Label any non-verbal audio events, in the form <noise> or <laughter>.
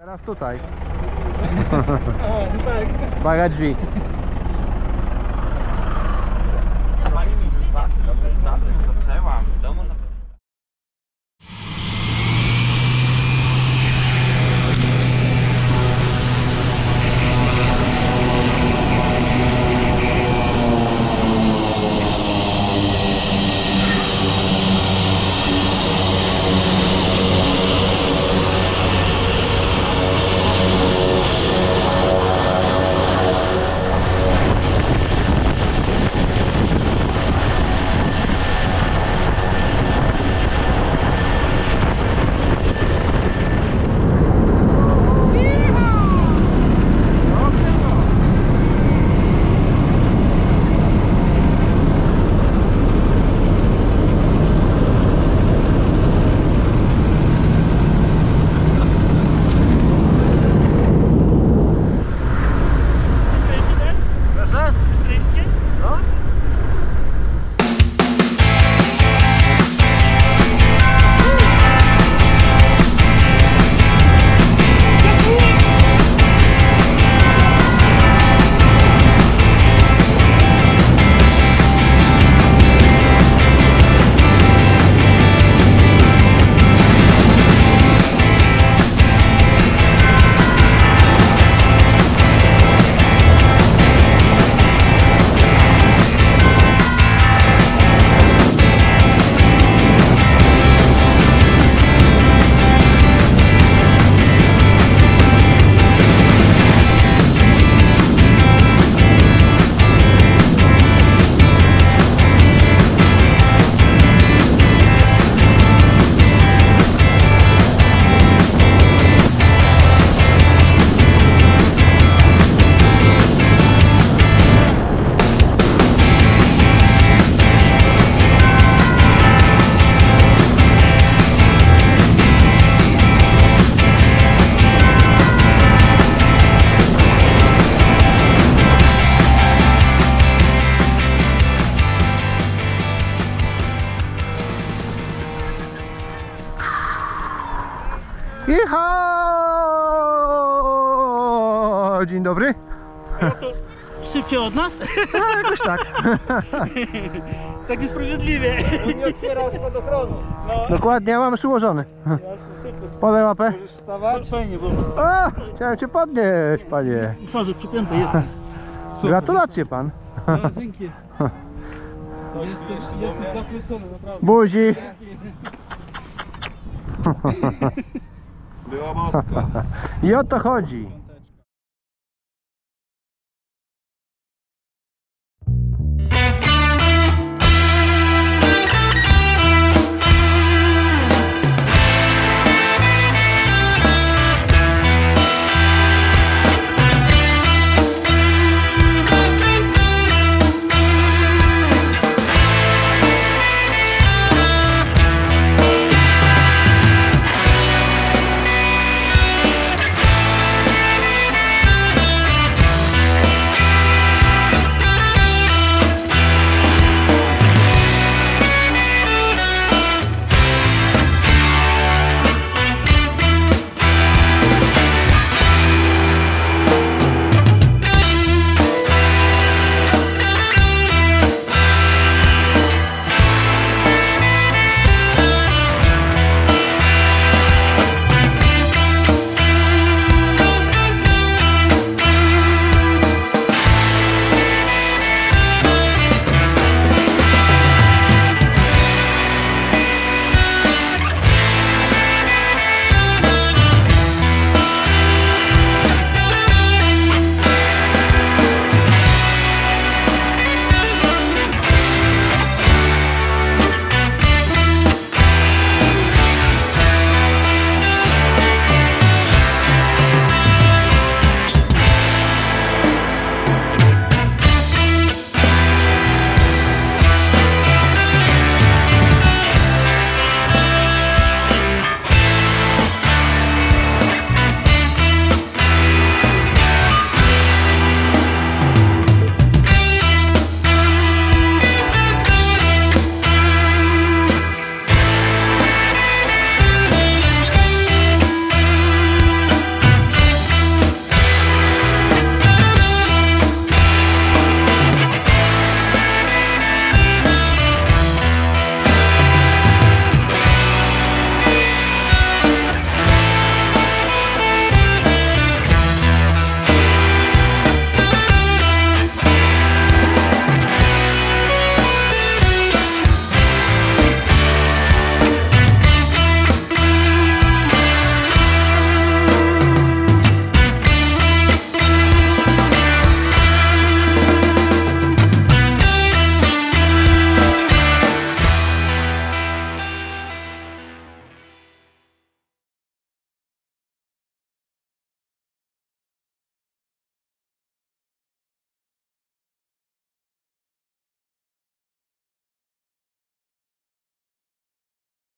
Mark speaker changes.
Speaker 1: Teraz tutaj. <laughs>
Speaker 2: Tak.
Speaker 1: Baga drzwi. Iho! Dzień dobry.
Speaker 2: Szybciej od nas?
Speaker 1: A, jakoś tak. <laughs>
Speaker 2: Tak niesprawiedliwie.
Speaker 3: Nie otwierał spadochronu.
Speaker 1: Dokładnie, mam przyłożony. Podaj łapę.
Speaker 3: Możesz wstawać?
Speaker 2: Fajnie, bo
Speaker 1: O! Chciałem cię podnieść, panie.
Speaker 2: twarze przypięte jest. <laughs>
Speaker 1: Gratulacje pan.
Speaker 2: No, dzięki. Jestem, jestem zachwycony, naprawdę.
Speaker 1: Buzi. <laughs>
Speaker 3: Była <laughs> boska.
Speaker 1: I o to chodzi.